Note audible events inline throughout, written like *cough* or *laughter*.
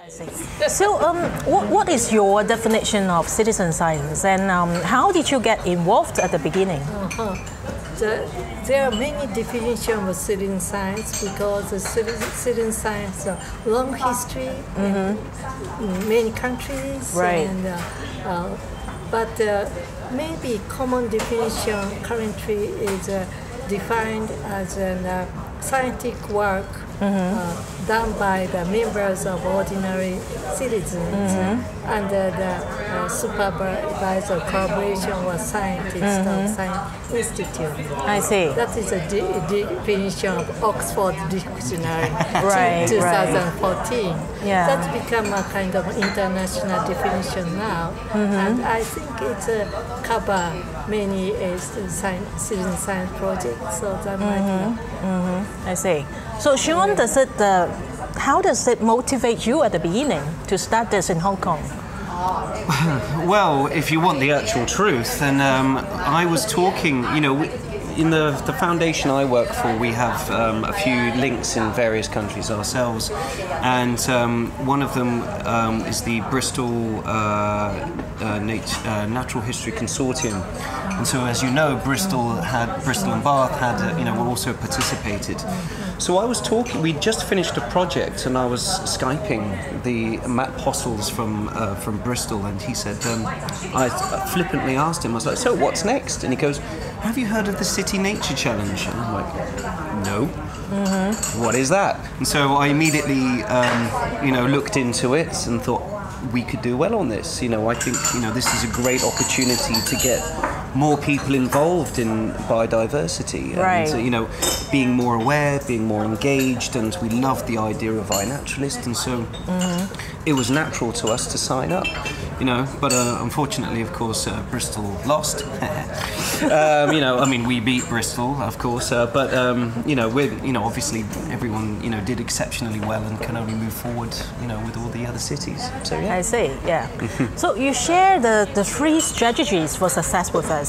I see. *laughs* So, um, what, what is your definition of citizen science, and um, how did you get involved at the beginning? Uh-huh. The, there are many definitions of citizen science because the citizen, citizen science has a long history in many countries. Right. And, uh, uh, but uh, maybe common definition currently is uh, defined as a uh, scientific work uh, Uh, done by the members of ordinary citizens mm-hmm. under the uh, supervisor collaboration with scientists of Science Institute. I see. That is a de- definition of Oxford Dictionary *laughs* *laughs* Right, to right. 2014. Yeah. That's become a kind of international definition now, Mm-hmm. and I think it's uh, cover many uh, science, citizen science projects. So that might be. I see. So, Shaun, does it, uh, how does it motivate you at the beginning to start this in Hong Kong? Well, if you want the actual truth, then um, I was talking, you know, in the, the foundation I work for, we have um, a few links in various countries ourselves, and um, one of them um, is the Bristol uh, uh, Nat- uh, Natural History Consortium. And so, as you know, Bristol had Bristol and Bath had, uh, you know, also participated. So I was talking. We just finished a project, and I was skyping the Matt Postles from uh, from Bristol, and he said, um, I flippantly asked him, I was like, "So what's next?" And he goes, "Have you heard of the City Nature Challenge?" And I'm like, "No." What is that? And so I immediately, um, you know, looked into it and thought we could do well on this. You know, I think you know this is a great opportunity to get more people involved in biodiversity Right. and uh, you know being more aware being more engaged and we love the idea of iNaturalist and so it was natural to us to sign up you know but uh, unfortunately of course uh, Bristol lost *laughs* um, you know I mean we beat Bristol of course uh, but um, you know we're you know obviously everyone you know did exceptionally well and can only move forward you know with all the other cities so yeah I see, yeah. *laughs* so, you share the, the three strategies for success with us.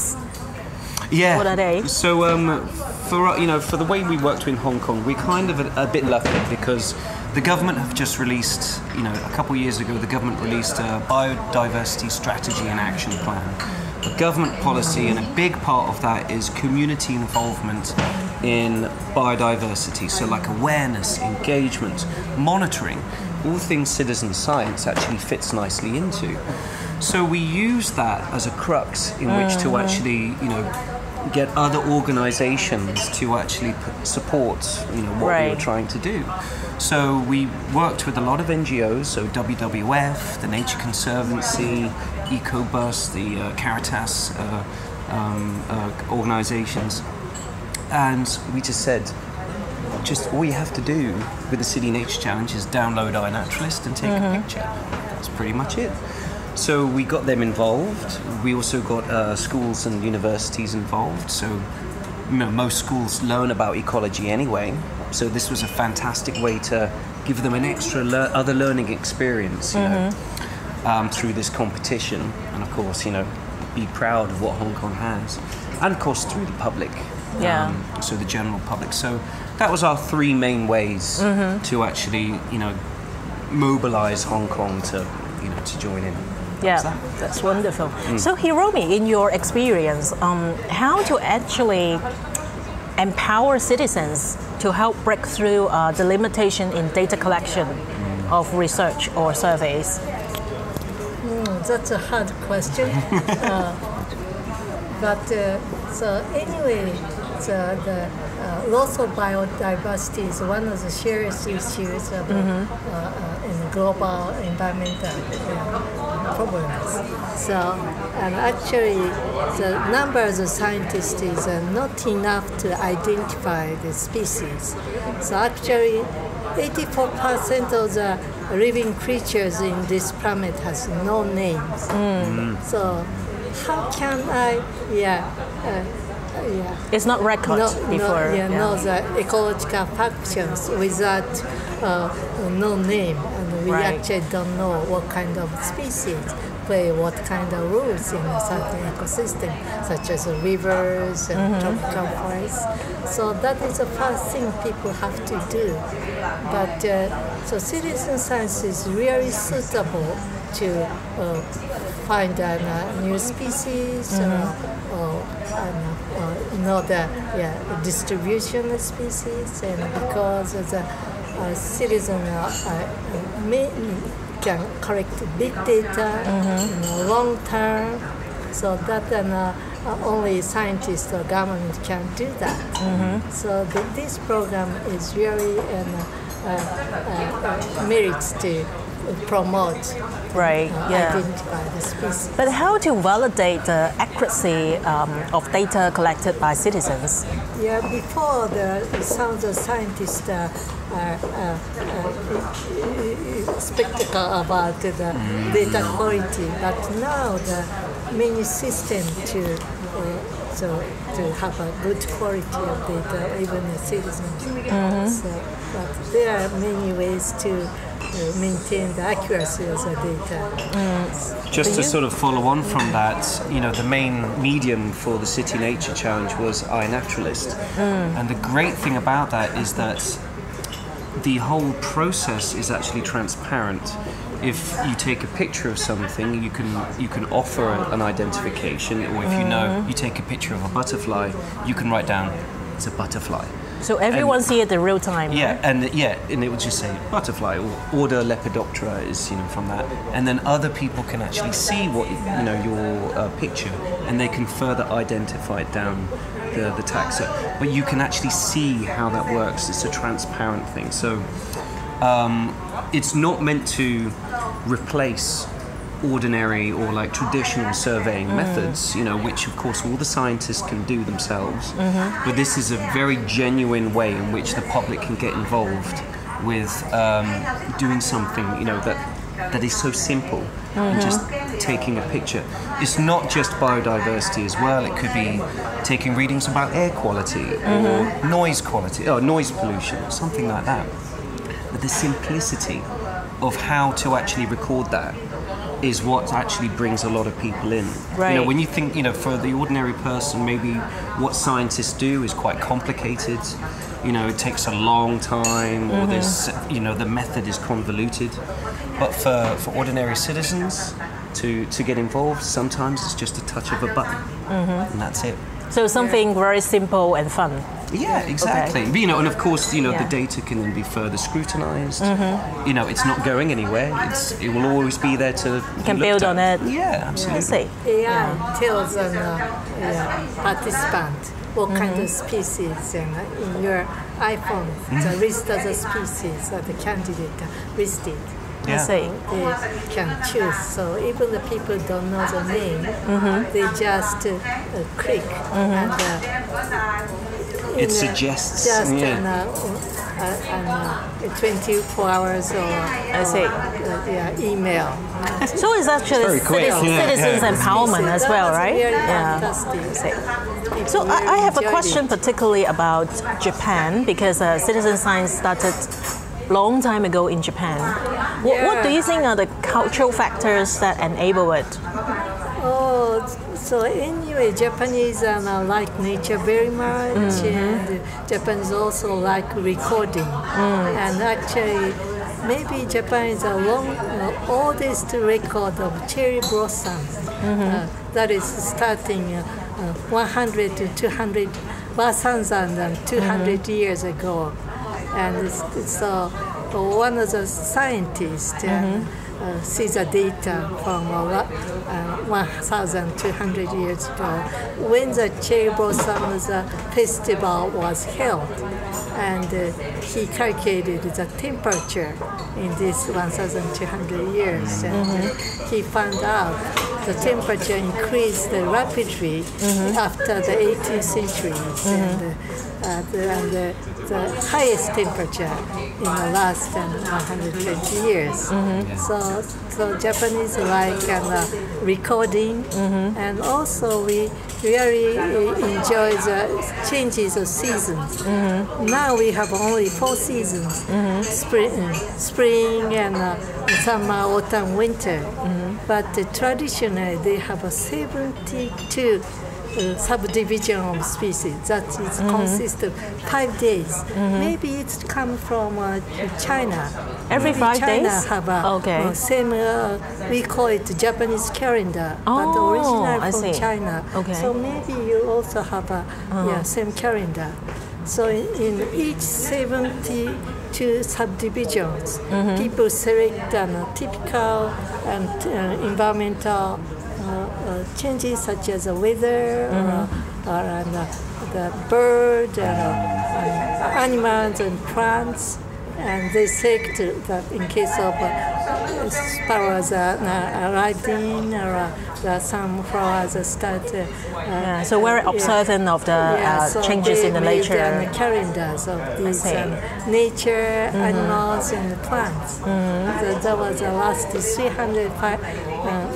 Yeah. What are they? So, um, for uh, you know, for the way we worked in Hong Kong, we're kind of a, a bit lucky because the government have just released, you know, a couple of years ago, the government released a biodiversity strategy and action plan. A government policy, and a big part of that is community involvement in biodiversity. So, like awareness, engagement, monitoring, all things citizen science actually fits nicely into. So we use that as a crux in which to actually, you know, get other organisations to actually support, you know, what we Right. were trying to do. So we worked with a lot of NGOs, so WWF, the Nature Conservancy, EcoBus, the uh, Caritas uh, um, uh, organisations, and we just said, just all you have to do with the City Nature Challenge is download iNaturalist and take a picture. That's pretty much it. So we got them involved. We also got uh, schools and universities involved. So you know, most schools learn about ecology anyway. So this was a fantastic way to give them an extra lear- other learning experience, you know, um, through this competition. And of course, you know, be proud of what Hong Kong has, and of course through the public Yeah. um, so the general public. So that was our three main ways to actually, you know, mobilize Hong Kong to, you know, to join in. Yeah, that. that's wonderful. So, Hiromi, in your experience, um, how to actually empower citizens to help break through uh, the limitation in data collection of research or surveys? Mm, that's a hard question. *laughs* uh, but uh, so anyway, the, the uh, loss of biodiversity is one of the serious issues of, uh, uh, in global environmental uh, problems. So, and actually, the number of scientists is uh, not enough to identify the species. So actually, 84% of the living creatures in this planet has no names. So how can I, yeah, uh, yeah. It's not recorded No, before. no, yeah, no. the ecological functions without uh, no name, and we Right. actually don't know what kind of species play what kind of roles in a certain ecosystem, such as rivers and tropical forests. So that is the first thing people have to do. But uh, so citizen science is really suitable to uh, find a uh, new species Mm-hmm. or, or, um, or know the yeah, distribution of species, and because of the uh, citizen uh, uh, can collect big data Mm-hmm. in the long term, so that uh, uh, only scientists or government can do that. Mm-hmm. So the, this program is really an uh, uh, uh, merits to promote Right. uh, Yeah. But how to validate the accuracy um, of data collected by citizens? Yeah, before the some of the scientists uh, spectacle about the data quality, but now the many system to uh, so to have a good quality of data, even the citizens. So, but there are many ways to uh, maintain the accuracy of the data. Just to sort of follow on from that, you know, the main medium for the City Nature Challenge was iNaturalist. And the great thing about that is that the whole process is actually transparent. If you take a picture of something, you can you can offer an identification, or if you know, mm. you take a picture of a butterfly, you can write down it's a butterfly. So everyone see it in real time. Yeah, and yeah, and it would just say butterfly or order Lepidoptera is you know from that, and then other people can actually see what you know your uh, picture, and they can further identify it down the the taxa. But you can actually see how that works. It's a transparent thing, so um, it's not meant to replace ordinary or like traditional surveying mm. methods, you know, which of course all the scientists can do themselves. Mm-hmm. But this is a very genuine way in which the public can get involved with um, doing something, you know, that that is so simple and just mm-hmm. taking a picture. It's not just biodiversity as well. It could be taking readings about air quality or mm-hmm. noise quality, or noise pollution, or something like that but the simplicity of how to actually record that is what actually brings a lot of people in. You know, when you think, you know, for the ordinary person, maybe what scientists do is quite complicated. You know, it takes a long time, or this, mm-hmm. you know, the method is convoluted. But for, for ordinary citizens to, to get involved, sometimes it's just a touch of a button, mm-hmm. and that's it. So something very simple and fun. Yeah, exactly. You know, and of course, you know, Yeah. the data can then be further scrutinized. You know, it's not going anywhere. It's it will always be there to. You can build on it. Yeah, absolutely. Let's see. AI tells an uh, yeah, participant what kind of species and uh, in your iPhone the list of the species of the candidate uh, listed. Let's Yeah. see. They can choose. So even the people don't know the name, they just uh, uh, click and uh, It in, suggests, just yeah. an, uh, uh, an, uh, 24 hours or, I see. or, uh, yeah, email. So it's actually very quick, citi- yeah, citizens yeah. empowerment as well, right? Yeah. So I, I have a question particularly about Japan because uh, citizen science started long time ago in Japan. What, what do you think are the cultural factors that enable it? So anyway, Japanese are now like nature very much, and Japanese also like recording. And actually, maybe Japan is a long, uh, oldest record of cherry blossoms. Uh, that is starting uh, uh, 100 to 200, 1,200 years ago. And it's, it's uh, one of the scientists. Uh, see the data from uh, uh, 1,200 years ago when the blossoms uh, festival was held. And uh, he calculated the temperature in this 1,200 years. And uh, he found out the temperature increased rapidly after the 18th century. And, uh, uh, the, and the, highest temperature in the last um, 120 years. So, so Japanese like um, uh, recording, and also we really uh, enjoy the changes of seasons. Now we have only four seasons: spring, uh, spring and uh, summer, autumn, winter. But uh, traditionally they have a 72 uh, subdivision of species that is Mm-hmm. consists of five days. Maybe it's come from uh, China. Every Maybe five China days? have a Okay. uh, same. Uh, we call it Japanese calendar, but Oh, original I from. China. Okay. Uh-huh. So maybe you also have a yeah same calendar. So in, in each 72 subdivisions, Mm-hmm. people select uh, typical and uh, environmental changes such as the weather Mm-hmm. or, or uh, the bird, uh, uh, animals and plants. And they select that in case of uh, sparrows uh, arriving or the sunflowers start. Uh, Yeah, so very observant of the uh, so changes in the nature. um, calendars of these um, nature, animals, and plants. So that was the last 300, uh,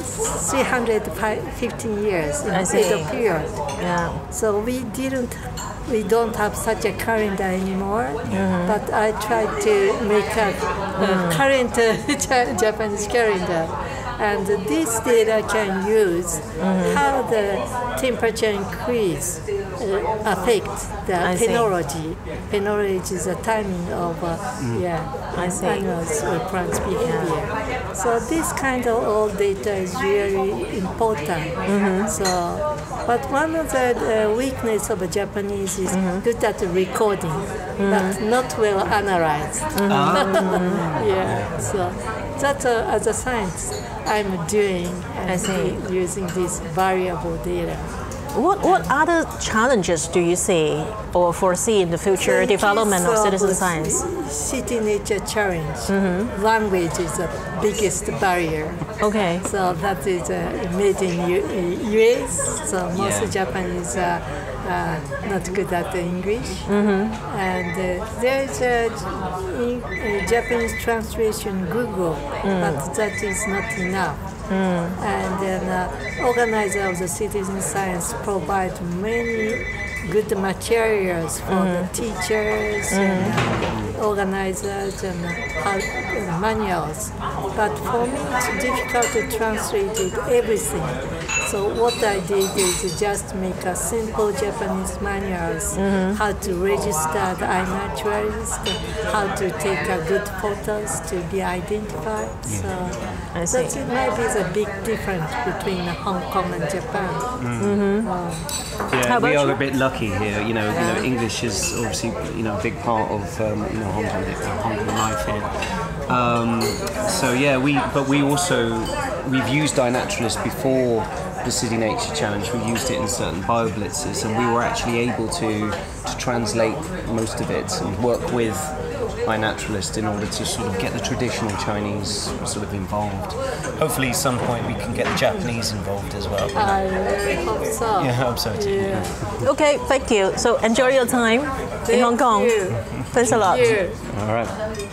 315 years in. Edo period. Yeah. So we didn't, we don't have such a calendar anymore. But I tried to make a, a current uh, *laughs* Japanese calendar, and this data can use how the temperature increase uh, affect the I see. phenology. Phenology is the timing of uh, yeah I see. animals or plants behavior. So this kind of all data is really important. So, but one of the uh, weakness of the Japanese is mm-hmm. good at recording, mm-hmm. but not well analyzed. Mm-hmm. *laughs* yeah. So that's uh, as a science I'm doing and I see. using this variable data. What what other challenges do you see or foresee in the future case development of citizen science? City nature challenge. Language is the biggest barrier. Okay. So that is uh, made in U- US. So most Yeah. Japanese are uh, not good at the English. And uh, there is a, in, a Japanese translation Google, but that is not enough. And then uh, organizer of the citizen science provide many good materials for the teachers and uh, organizers and uh, manuals. But for me, it's difficult to translate it, everything. So what I did is just make a simple Japanese manuals, how to register the iNaturalist, how to take a good photos to be identified. So I see. that's it might be the big difference between Hong Kong and Japan. Yeah, How about we are you? a bit lucky here. You know, you know, English is obviously you know a big part of um, you know Hong Kong, uh, Hong Kong life here. Um, so yeah, we but we also we've used iNaturalist before the City Nature Challenge. We used it in certain bioblitzes, and we were actually able to to translate most of it and work with iNaturalist in order to sort of get the traditional Chinese sort of involved. Hopefully, some point we can get the Japanese involved as well. I really hope so. Yeah, I hope so too. Yeah. Okay, thank you. So enjoy your time in Hong Kong. you. Thanks a lot. Here. All right.